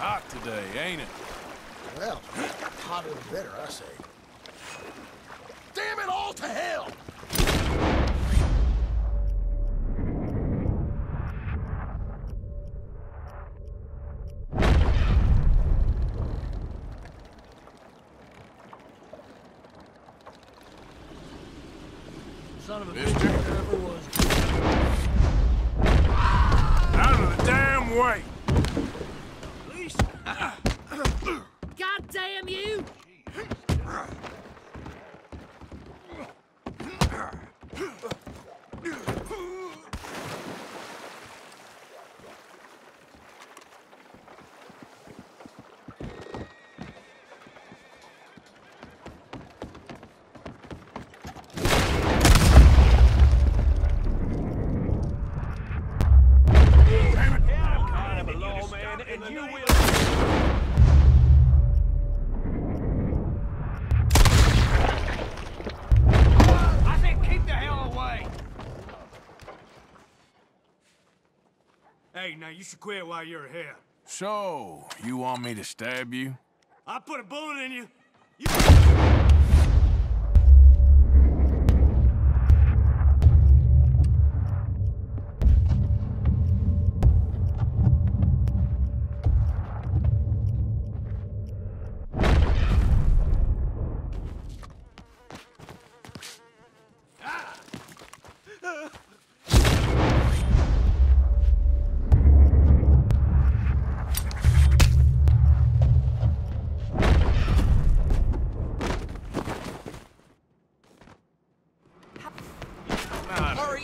Hot today, ain't it? Well, hotter the better, I say. Damn it all to hell! Son of a Mister? bitch, whoever was. Out of the damn way! God damn you! I'm kind of a lawman, and you will. I said keep the hell away! Hey, now you should quit while you're here. So, you want me to stab you? I put a bullet in you. Are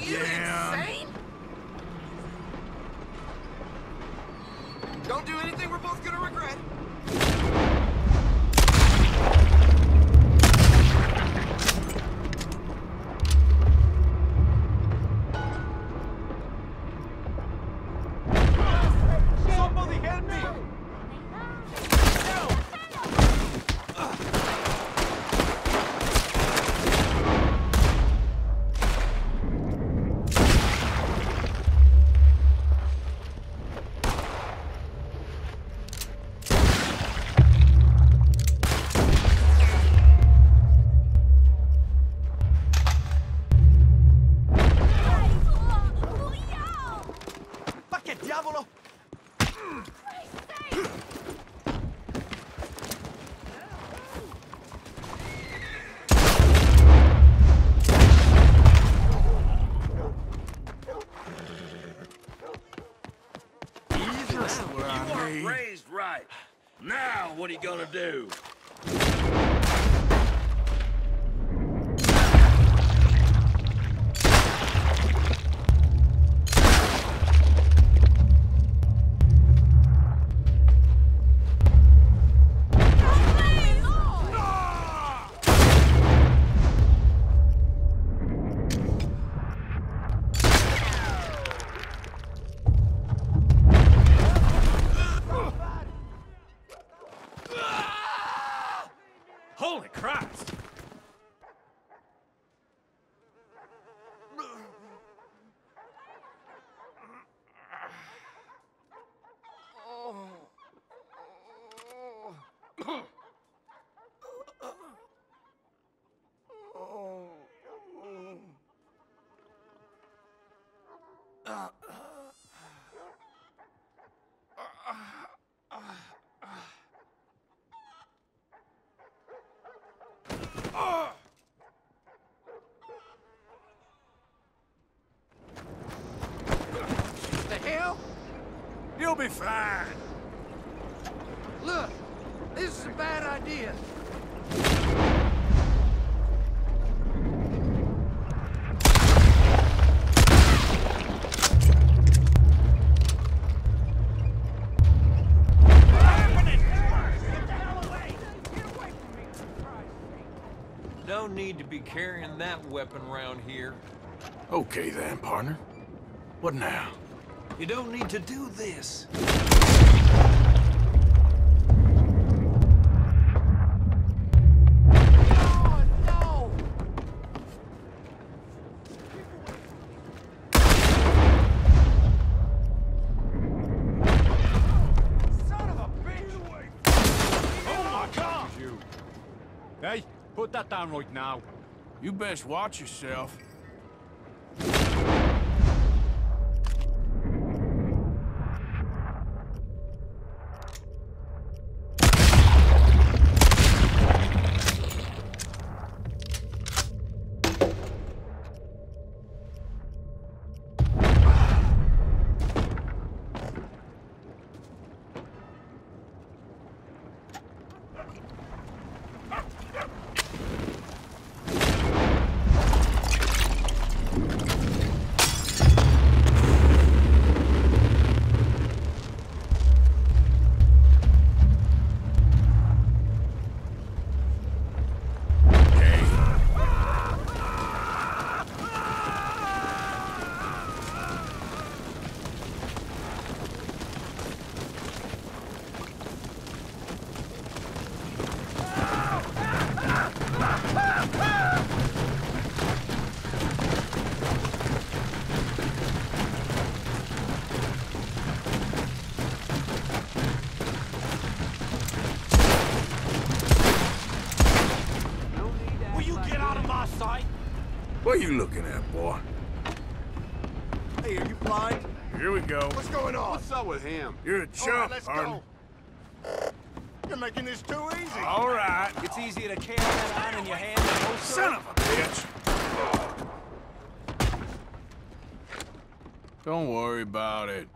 you insane? Don't do anything we're both gonna regret. Che diavolo! That's You weren't raised right. Now, what are you gonna do? Holy Christ! The hell? You'll be fine. Look, this is a bad idea. No need to be carrying that weapon around here. Okay then, partner. What now? You don't need to do this. Hey, put that down right now. You best watch yourself. My sight? What you looking at, boy? Hey, are you blind? Here we go. What's going on? What's up with him? You're a All right, chump, let's partner. go. You're making this too easy. All right. It's easier to carry that on in your hand than most Son of a bitch. Don't worry about it.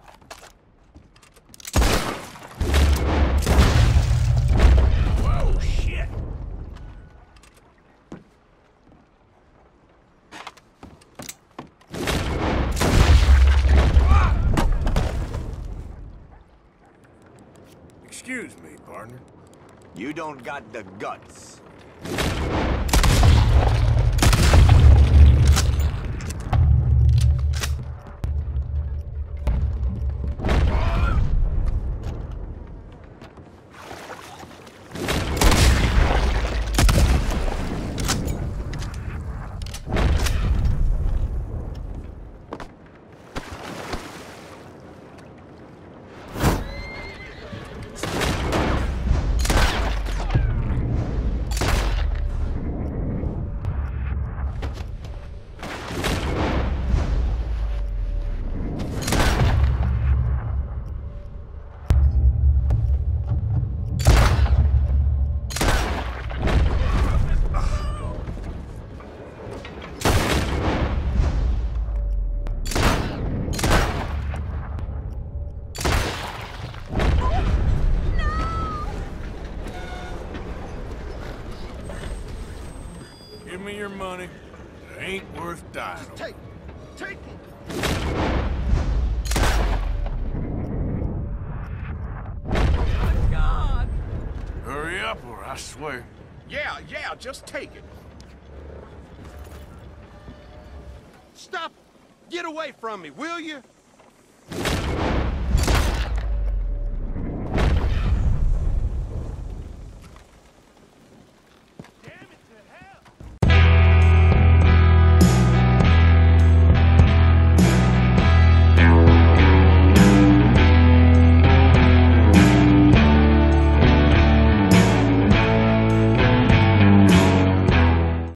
You don't got the guts. Me your money. It ain't worth dying. over. Take, take it. Hurry up, or I swear. Yeah, yeah, just take it. Stop! Get away from me, will you?